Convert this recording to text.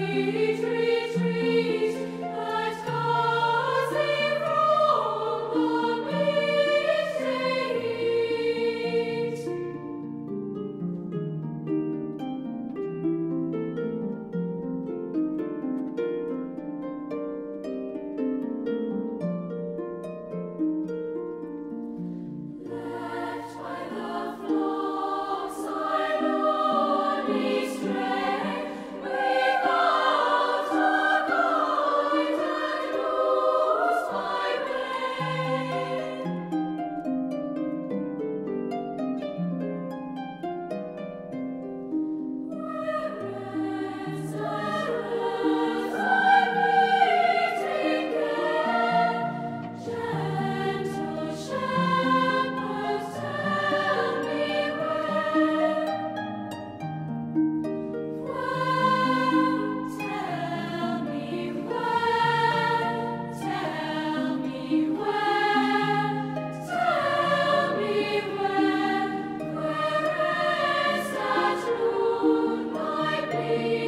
Lady Tree. Maria.